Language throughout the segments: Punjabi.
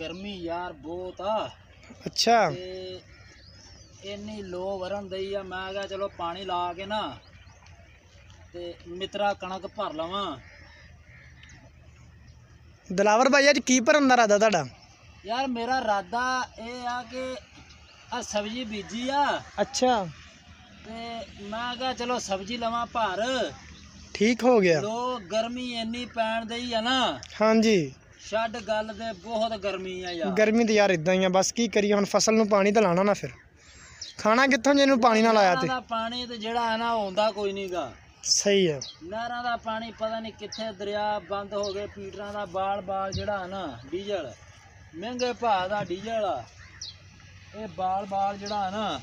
ਗਰਮੀ ਯਾਰ ਬਹੁਤ ਆ। ਅੱਛਾ। ਤੇ ਇੰਨੀ ਲੋ ਵਰਨ ਦਈ ਆ ਮੈਂ ਕਿਹਾ ਚਲੋ ਪਾਣੀ ਲਾ ਕੇ ਨਾ ਤੇ ਮਿੱਤਰਾ ਕਣਕ ਭਰ ਲਵਾਂ। ਦਲਾਵਰ ਭਾਈ ਅੱਜ ਕੀ ਭਰਨ ਦਾ ਇਰਾਦਾ ਤੁਹਾਡਾ? ਯਾਰ ਮੇਰਾ ਇਰਾਦਾ ਇਹ ਆ ਕਿ ਆ ਸਬਜ਼ੀ ਬੀਜੀ ਆ। ਅੱਛਾ। ਤੇ ਮੈਂ ਕਿਹਾ ਚਲੋ ਸਬਜ਼ੀ ਲਵਾਂ ਭਰ। ਠੀਕ ਹੋ ਗਿਆ। ਲੋ ਗਰਮੀ ਇੰਨੀ ਪੈਣ ਦਈ ਆ ਨਾ। ਹਾਂਜੀ। ਛੱਡ ਗੱਲ ਤੇ ਬਹੁਤ ਗਰਮੀ ਆ ਯਾਰ। ਗਰਮੀ ਤੇ ਯਾਰ ਇਦਾਂ ਹੀ ਆ ਬਸ ਕੀ ਕਰੀਏ ਹੁਣ ਫਸਲ ਨੂੰ ਪਾਣੀ ਤਾਂ ਲਾਣਾ ਨਾ ਫਿਰ। ਖਾਣਾ ਕਿੱਥੋਂ ਜੇ ਇਹਨੂੰ ਪਾਣੀ ਨਾ ਲਾਇਆ ਤੇ। ਨਹਿਰਾਂ ਦਾ ਪਾਣੀ ਤੇ ਜਿਹੜਾ ਹੈ ਨਾ ਆਉਂਦਾ ਕੋਈ ਨਹੀਂਗਾ ਸਹੀ ਹੈ ਨਹਿਰਾਂ ਦਾ ਪਾਣੀ ਪਤਾ ਨਹੀਂ ਕਿੱਥੇ ਦਰਿਆ ਬੰਦ ਹੋ ਗਏ ਪੀਟਰਾਂ ਦਾ ਬਾਲ ਬਾਲ ਜਿਹੜਾ ਹੈ ਨਾ ਡੀਜ਼ਲ। ਮਹਿੰਗੇ ਭਾਅ ਦਾ ਡੀਜ਼ਲ ਆ। ਇਹ ਬਾਲ ਬਾਲ ਜਿਹੜਾ ਹੈ ਨਾ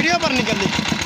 ਵੀਡੀਓ ਪਰ ਨਿਕਲਦੀ